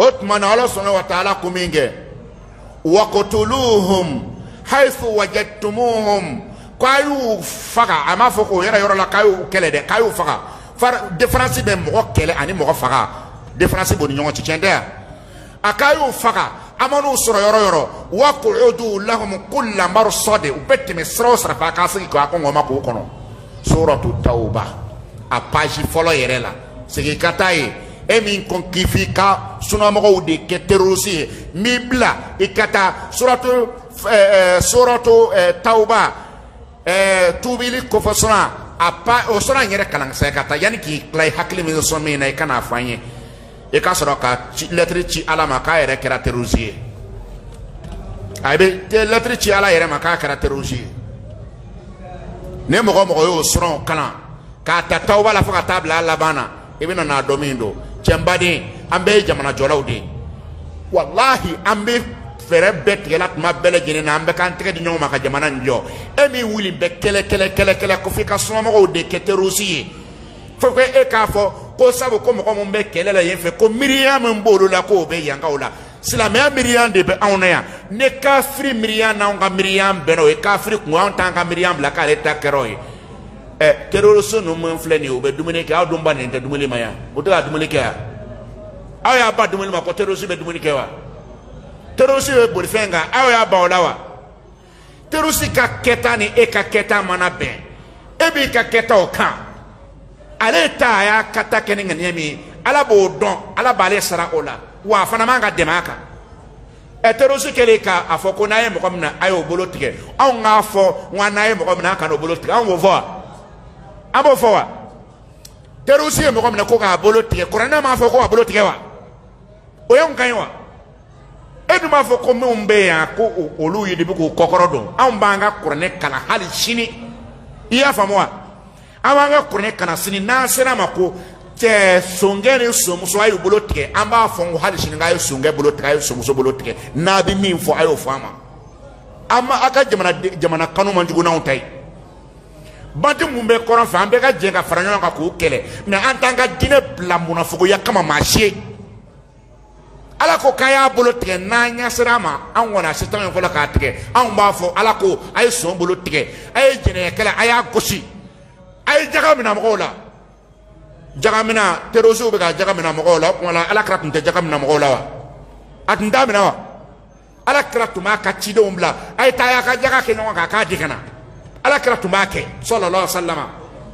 o tuma na ala sɔnna wa taala ko min kɛ wakotuluhum haifu wajatumuhum k'a y'u faga a m'a fɔ k'o yɛrɛ yɔrɔ la k'a y'u kɛlɛ dɛ k'a y'u faga far defaransi bɛ mɔgɔ kɛlɛ ani mɔgɔ faga defaransi b'o ni ɲɔgɔn cɛ tiɲɛ tɛ yan a k'a y'u faga a man'u sɔrɔ yɔrɔ yɔrɔ wa kucudu lahum kulla marsɔde u bɛ tɛmɛ sira o sira fɛ a k'a sigi k'a kɔngɔma k'o kɔnɔ suratu tawuba a paji fɔlɔ yɛrɛ la segin ka taa yen e min ko k'i f'i ka sunamɔgɔw de kɛ terorisi ye n b'i bila i ka taa suratu ɛɛ eh, eh, suratu ɛɛ eh, tawuba ɛɛ tuubili kɔfɛ sɔrɔ a pa o sɔrɔ n yɛrɛ kalankisɛ ka taa yanni k'i tila i hakili min sɔn min na i kana a fɔ an ye i ka sɔrɔ ka ci lɛtiri ci ala ma k'a yɛrɛ kɛra terorisi ye a bɛ lɛtiri ci ala yɛrɛ ma k'a kɛra terorisi ye ni mɔgɔ mɔgɔ y'o sɔrɔ kalan. k'a ta tawuba la fo ka taa bila a laban na i bɛna n'a dɔn min don cɛnbaden an bɛɛ ye jamana jɔlaw de ye walahi an bɛ fɛɛrɛ bɛɛ tigɛla tuma bɛɛ lajɛlen na an bɛ k'an tɛgɛ di ɲɔgɔn ma ka jamana in jɔ e min wuli bɛ kɛlɛ kɛlɛ kɛlɛ kɛlɛ ko f'i ka sɔnmɔgɔw de kɛ terorisi ye fo ko e k'a fɔ ko sabu ko mɔgɔ min bɛ kɛlɛ la yen fɛ ko miiriya min b'olu la k'o bɛ yankaw la silamɛya miiriya de bɛ anw na yan ne kafiri miiriya n'anw ka miiriya bɛnna o ye kafiri kun anw t'an ka miiriya bila k'ale ta kɛra o ye ɛ terroriste ninnu min filɛ nin ye u bɛ dumuni kɛ aw dun ba nin tɛ dumuni ma yan u tɛ ka dumuni kɛ yan aw y'a ba dumuni ma ko terroriste bɛ dumuni kɛ wa terroriste bɛ bolifɛn kan aw y'a ban o la wa terroriste ka kɛta ni e ka kɛta mana bɛn e b'i ka kɛta o kan ale ta a y'a ka ta kɛ ni ŋaniya min ye ala b'o dɔn ala b'ale sara o la wa a fana man ka dɛmɛ a kan ɛ terisi kɛlen k'a fɔ ko n'a ye mɔgɔ min na a y'o bolo tigɛ anw k'a fɔ n ko n'a ye mɔgɔ min na a kana o bolo tigɛ anw b'o fɔ wa an b'o fɔ wa terisi ye mɔgɔ minɛ ko k'a bolo tigɛ kuranɛ m'a fɔ ko k'a bolo tigɛ wa o ye mun ka ɲi wa e dun b'a fɔ ko minnu bɛ yan ko olu ye de bɛ k'u kɔkɔrɔ dɔn anw b'an ka kuranɛ kalan hali sini i y'a faamu wa. an b'an ka kuranɛ kana sini n'an sera a ma ko cɛ sonkɛ ni somuso a y'u bolo tigɛ an b'a fɔ n ko hali sini k'a ye sonkɛ bolo tigɛ a ye somuso bolo tigɛ n'a bɛ min fɔ a y'o fɔ a ma an ma aw ka jamana jamana kanu man jugu n'anw ta ye banti mun bɛ kɔrɔn fɛ an bɛɛ ka jɛ ka fara ɲɔgɔn kan k'o kɛlɛ mɛ an t'an ka diinɛ bila munnafogoya kama maa si ye ala ko k'a y'a bolo tigɛ n'an ɲɛsira a ma an kɔni a se t'anw ye fɔlɔ k'a tigɛ anw b'a fɔ ala ko a ye sɔn bolo tigɛ a ye jɛnɛyakɛla a y'a gosi a ye jaga mina mɔgɔw la jaga mina terosiw bɛ ka jaga mina mɔgɔw la o tuma la ala kira tun tɛ jaga mina mɔgɔw la wa a tun t'a mina wa ala kira tun b'a ka cidenw bila a ye taa y'a ka jaga kɛ ɲɔgɔn kan a k'a di ka na ala kira tun b'a kɛ sɔlɔlɔ salama